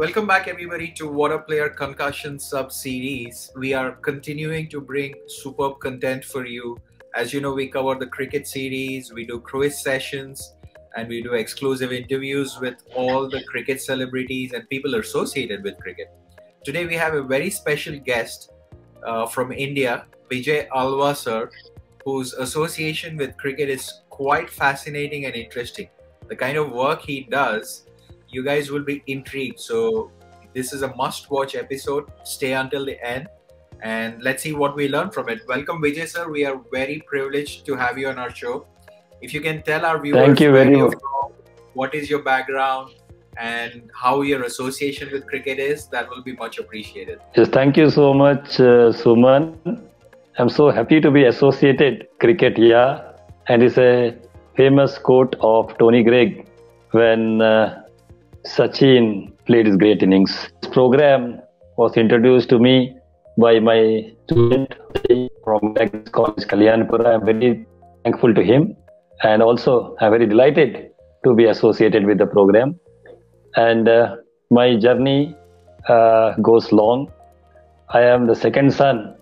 Welcome back, everybody, to Waadaplaya Concussion Sub series. We are continuing to bring superb content for you. As you know, we cover the cricket series, we do quiz sessions, and we do exclusive interviews with all the cricket celebrities and people associated with cricket. Today, we have a very special guest uh, from India, Vijay Alva sir, whose association with cricket is quite fascinating and interesting. The kind of work he does you guys will be intrigued. So this is a must-watch episode. Stay until the end, and let's see what we learn from it. Welcome, Vijay sir. We are very privileged to have you on our show. If you can tell our viewers, thank you very much. What is your background and how your association with cricket is? That will be much appreciated. Yes, thank you so much, uh, Suman. I'm so happy to be associated cricket here, and it's a famous quote of Tony Greig when uh, Sachin played his great innings. This program was introduced to me by my student from College Kalyanpura. I'm very thankful to him and also I'm very delighted to be associated with the program. And uh, my journey uh, goes long. I am the second son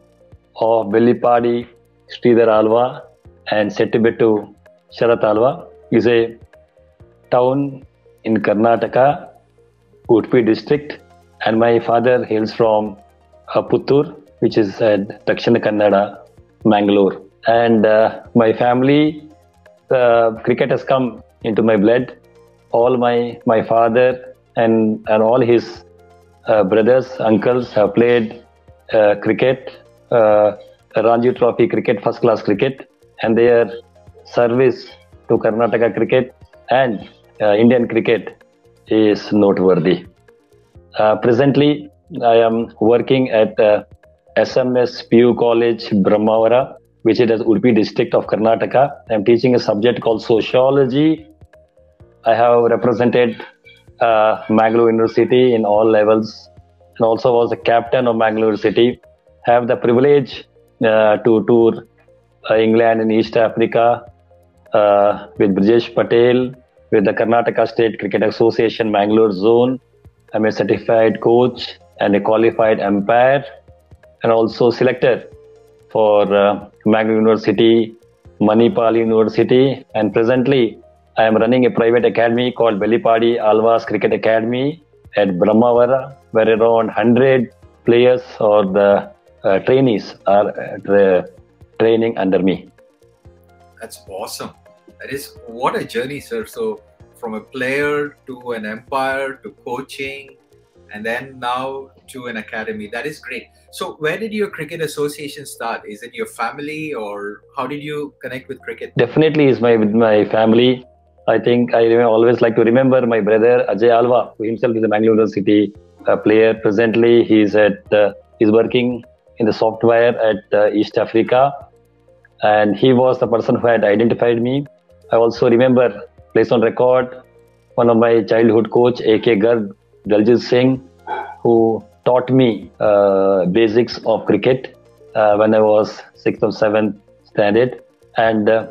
of Bellipady Sridhar Alva and Settibettu Sharat Alva. is a town in Karnataka, Udupi district, and my father hails from uh, Puttur, which is at Dakshina Kannada, Mangalore. And uh, my family, uh, cricket has come into my blood. All my my father and and all his uh, brothers, uncles have played uh, cricket, uh, Ranji Trophy cricket, first class cricket, and their service to Karnataka cricket and uh, Indian cricket is noteworthy. Uh, presently, I am working at uh, SMS PU College, Brahmavara, which is Udupi district of Karnataka. I am teaching a subject called sociology. I have represented uh, Mangalore University in all levels and also was a captain of Mangalore City. Have the privilege uh, to tour uh, England and East Africa uh, with Brijesh Patel, with the Karnataka State Cricket Association Mangalore Zone. I'm a certified coach and a qualified umpire, and also selected for uh, Mangalore University, Manipal University, and presently I am running a private academy called Bellipady Alvas Cricket Academy at Brahmavara, where around 100 players or the uh, trainees are uh, training under me. That's awesome. That is what a journey, sir. So from a player to an umpire to coaching and then now to an academy. That is great. So where did your cricket association start? Is it your family or how did you connect with cricket? Definitely is my with my family. I think I always like to remember my brother Ajay Alva, who himself is a Mangalore University uh, player. Presently, he's at uh, he's working in the software at uh, East Africa, and he was the person who had identified me I also remember, place on record, one of my childhood coach, A.K. Garg, Daljit Singh, who taught me uh, basics of cricket uh, when I was sixth or seventh standard. And uh,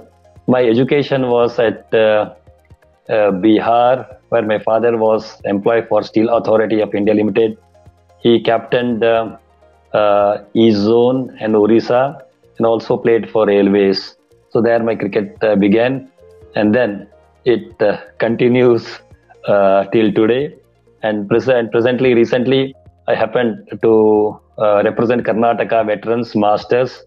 my education was at uh, uh, Bihar, where my father was employed for Steel Authority of India Limited. He captained uh, East Zone and Orissa and also played for Railways. So there my cricket began and then it uh, continues uh, till today. And present, presently, recently, I happened to uh, represent Karnataka Veterans Masters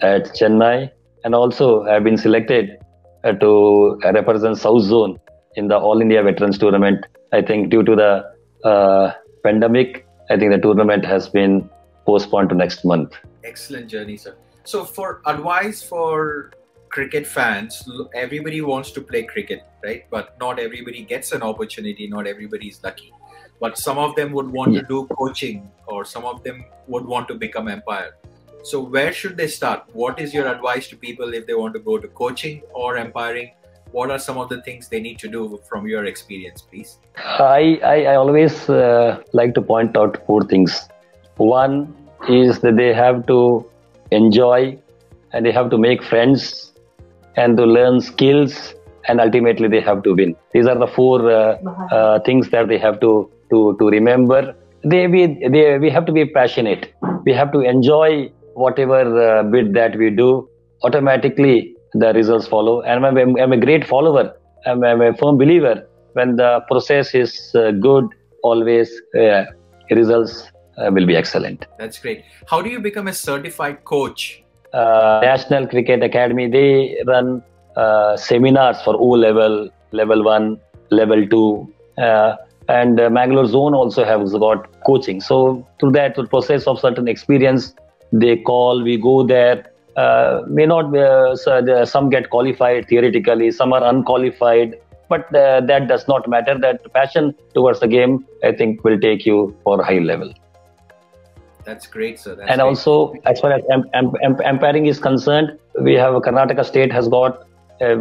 at Chennai, and also I've been selected uh, to represent South Zone in the All India Veterans Tournament. I think due to the uh, pandemic, I think the tournament has been postponed to next month. Excellent journey, sir. So, for advice for cricket fans, everybody wants to play cricket, right? But not everybody gets an opportunity. Not everybody is lucky. But some of them would want yeah. to do coaching, or some of them would want to become umpire. So where should they start? What is your advice to people if they want to go to coaching or umpiring? What are some of the things they need to do from your experience, please? I I, I always uh, like to point out four things. One is that they have to enjoy and they have to make friends and to learn skills and ultimately they have to win these are the four uh, uh, things that they have to to to remember. They we they, we have to be passionate. We have to enjoy whatever uh, bit that we do. Automatically, the results follow. And I'm, I'm, I'm a great follower. I'm, I'm, a firm believer. When the process is uh, good, always uh, results will be excellent. That's great. How do you become a certified coach? Uh, National Cricket Academy they run uh, seminars for O level, level one, level two, uh, and uh, Mangalore Zone also has got coaching. So through that through process of certain experience, they call, we go there. Uh, may not uh, some get qualified theoretically, some are unqualified, but that does not matter. That passion towards the game, I think, will take you for a high level. That's great, sir. That's and great. also, as far as umpiring is concerned, we have a Karnataka State has got a,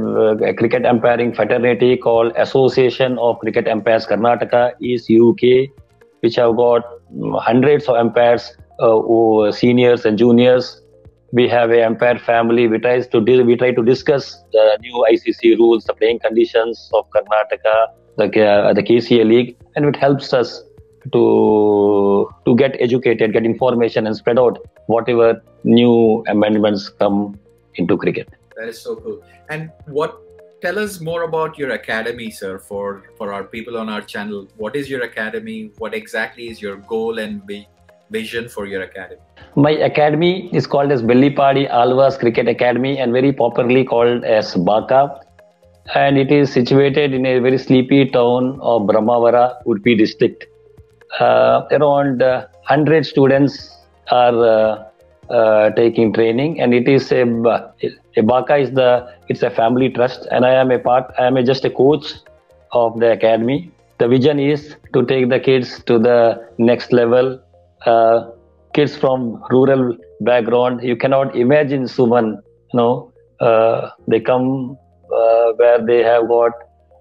a, cricket umpiring fraternity called Association of Cricket Umpires Karnataka ACUK, which have got hundreds of umpires, uh, seniors and juniors. We have a umpire family. We try to we try to discuss the new ICC rules, the playing conditions of Karnataka, the uh, the KCA league, and it helps us to to get educated, get information, and spread out whatever new amendments come into cricket. That is so cool. And what? Tell us more about your academy, sir. For for our people on our channel, what is your academy? What exactly is your goal and vision for your academy? My academy is called as Bellipady Alvas Cricket Academy and very popularly called as BACA. And it is situated in a very sleepy town of Brahmavara, Udupi district around 100 uh, students are uh, taking training and it is a, a BACA is the it's a family trust and i am a part i am a, just a coach of the academy. The vision is to take the kids to the next level. Uh, kids from rural background you cannot imagine suman you know uh, they come uh, where they have got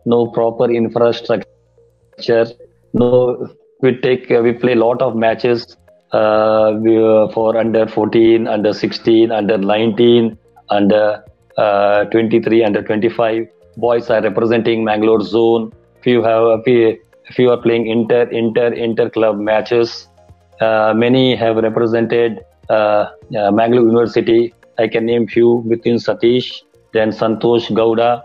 no proper infrastructure no we take uh, we play a lot of matches uh, we, uh, for under 14 under 16 under 19 under uh, 23 under 25 boys are representing mangalore zone. You have you are playing inter inter inter club matches. Uh, many have represented uh, mangalore university. I can name few between satish then santosh gowda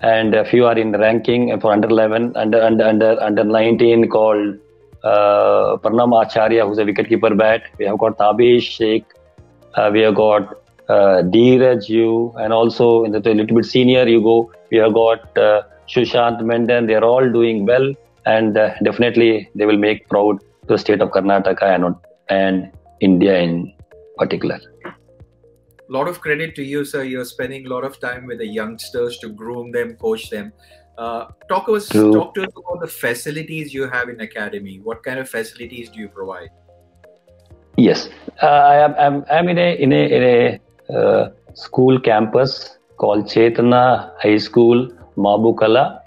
and a few are in ranking for under 11 under under under under 19 called uh, Parnam Acharya, who's a wicketkeeper bat. We have got Tabish Sheikh. Uh, we have got uh, Dheeraj you, and also in the a little bit senior you go. We have got uh, Shushant Menden. They are all doing well, and uh, definitely they will make proud the state of Karnataka and and India in particular. A lot of credit to you, sir. You're spending a lot of time with the youngsters to groom them, coach them. Uh, talk us True. talk to us about the facilities you have in academy. What kind of facilities do you provide? Yes, uh, I am I'm, I'm in a in a in a uh, school campus called Chetana High School, Mabukala.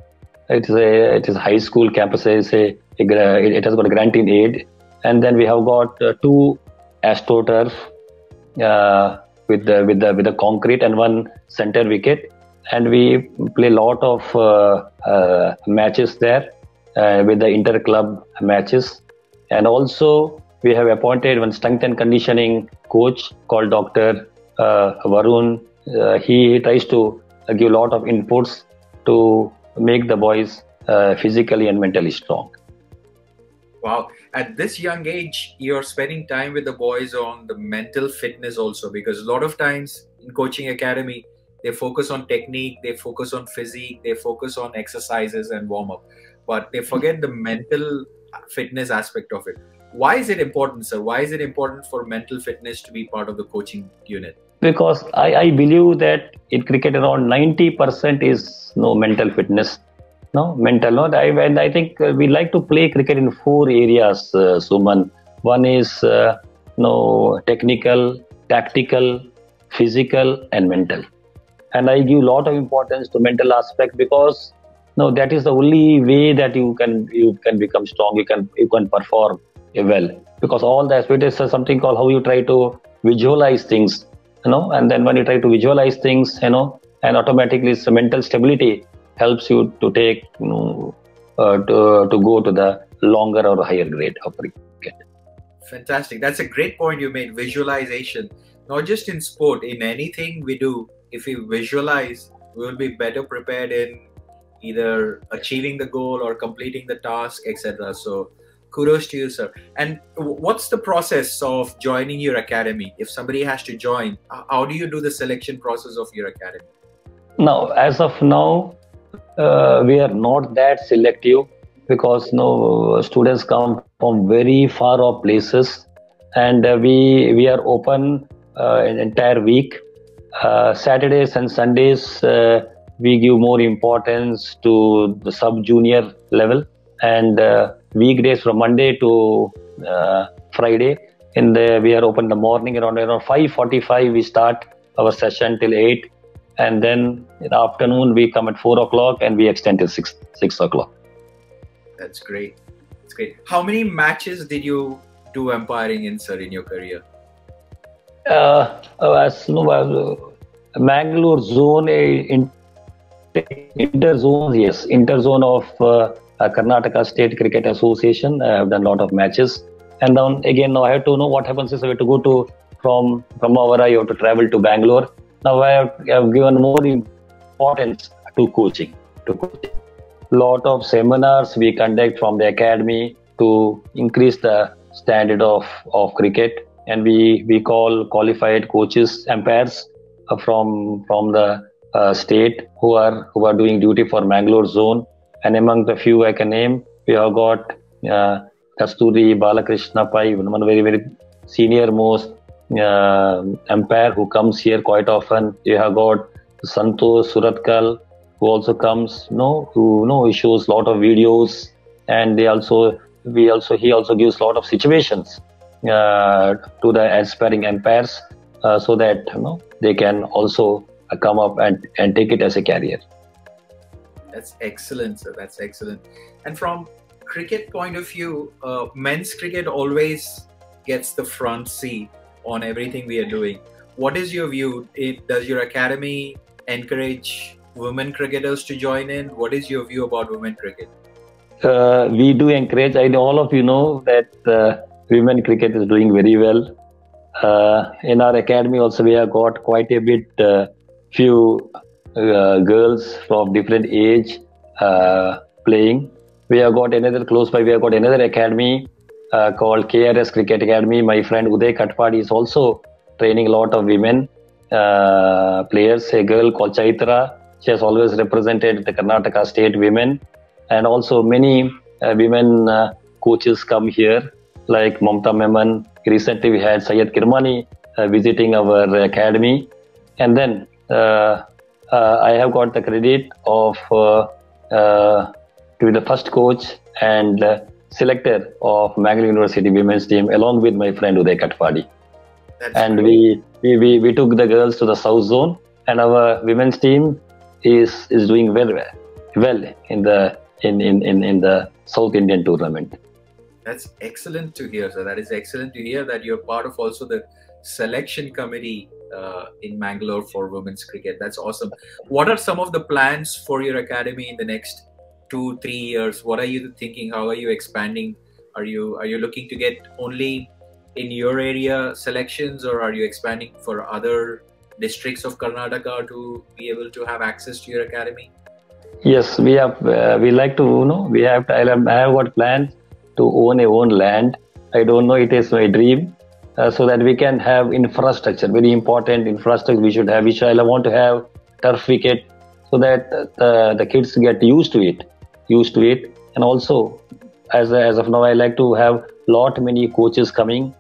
It is a it is a high school campus. It's a, a it has got a grant in aid, and then we have got uh, two astroturf uh, with the with the with the concrete and one center wicket and we play a lot of uh, uh, matches there uh, with the inter club matches. And also we have appointed one strength and conditioning coach called dr uh, varun. Uh, he tries to give a lot of inputs to make the boys uh, physically and mentally strong. Wow. At this young age you're spending time with the boys on the mental fitness also because a lot of times in coaching academy they focus on technique they focus on physique they focus on exercises and warm up. But they forget the mental fitness aspect of it. Why is it important sir? Why is it important for mental fitness to be part of the coaching unit? Because i, I believe that in cricket around 90% is no mental fitness. No mental no? I, and i think uh, we like to play cricket in four areas uh, suman. One is uh, no technical tactical physical and mental and i give a lot of importance to mental aspect because no that is the only way that you can you can become strong you can you can perform well because all the aspect is something called how you try to visualize things you know and then when you try to visualize things you know and automatically the mental stability helps you to take you know uh, to, to go to the longer or higher grade of cricket. Fantastic. That's a great point you made. Visualization, not just in sport, in anything we do. If we visualize, we will be better prepared in either achieving the goal or completing the task, etc. So, kudos to you, sir. And what's the process of joining your academy? If somebody has to join, how do you do the selection process of your academy? Now, as of now, uh, we are not that selective because you know, students come from very far off places and uh, we we are open uh, an entire week uh, saturdays and sundays uh, we give more importance to the sub junior level and uh, weekdays from monday to friday in the we are open the morning around around 5:45 we start our session till 8 and then in the afternoon we come at four o'clock and we extend till six six o'clock. That's great. That's great. How many matches did you do umpiring in, sir, in your career? Mangalore zone, in, inter zones, yes, inter zone of Karnataka State Cricket Association. I have done a lot of matches, and then again now I have to know what happens is I have to go to from from Avara, you have to travel to Bangalore now I have, I have given more importance to coaching. To coaching. Lot of seminars we conduct from the academy to increase the standard of, of cricket, and we we call qualified coaches, umpires uh, from from the uh, state who are who are doing duty for Mangalore zone. And among the few I can name, we have got uh, Kasturi Balakrishna Pai, one very very senior most uh, umpire who comes here quite often. We have got Santosh Suratkal who also comes, you know, who you know he shows lot of videos, and they also we also he also gives lot of situations to the aspiring umpires uh, so that you know they can also come up and and take it as a career. That's excellent, sir. That's excellent. And from cricket point of view, uh, men's cricket always gets the front seat on everything we are doing. What is your view? It, does your academy encourage women cricketers to join in? What is your view about women cricket? Uh, we do encourage. I know all of you know that uh, women cricket is doing very well. Uh, in our academy also we have got quite a bit uh, few uh, girls from different age uh, playing. We have got another close by. We have got another academy uh, called KRS Cricket Academy. My friend Uday Katpadi is also training a lot of women uh, players. A girl called Chaitra, she has always represented the Karnataka state women, and also many women coaches come here, like Mamta Maben. Recently, we had Syed Kirmani uh, visiting our academy, and then uh, I have got the credit of to be the first coach and selector of Mangalore University women's team along with my friend Uday Katpadi. and we, we, we, we took the girls to the south zone and our women's team is is doing well well in the in, in, in, in the South Indian tournament. That's excellent to hear, sir. That is excellent to hear that you're part of also the selection committee uh, in Mangalore for women's cricket. That's awesome. What are some of the plans for your academy in the next two three years what are you thinking how are you expanding are you are you looking to get only in your area selections or are you expanding for other districts of karnataka to be able to have access to your academy yes we have uh, we like to you know we have, I have got plans to own a own land. I don't know it is my dream uh, so that we can have infrastructure very important infrastructure we should have which i want to have turf wicket so that uh, the kids get used to it used to it. And also as, as of now i like to have lot many coaches coming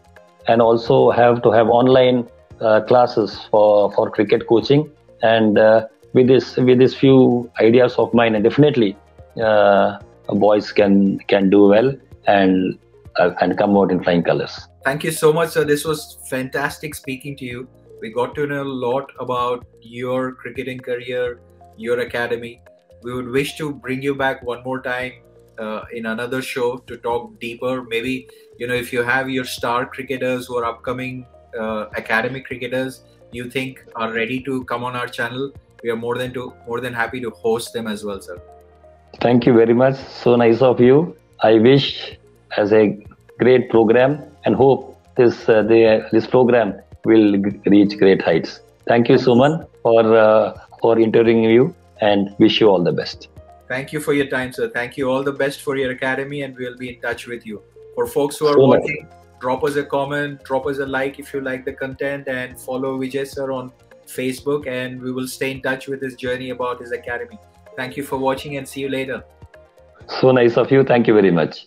and also have to have online uh, classes for for cricket coaching. And uh, with this with this few ideas of mine definitely uh, boys can can do well and uh, and come out in flying colors thank you so much sir this was fantastic speaking to you we got to know a lot about your cricketing career your academy we would wish to bring you back one more time uh, in another show to talk deeper. Maybe you know if you have your star cricketers who are upcoming uh, academic cricketers you think are ready to come on our channel, we are more than to more than happy to host them as well, sir. Thank you very much. So nice of you. I wish as a great program and hope this uh, the, this program will reach great heights. Thank you, Suman, for uh, for interviewing you, and wish you all the best. Thank you for your time, sir. Thank you. All the best for your academy, and we'll be in touch with you. For folks who are so watching, drop us a comment, drop us a like if you like the content, and follow Vijay sir on Facebook, and we will stay in touch with his journey about his academy. Thank you for watching, and see you later. So nice of you. Thank you very much.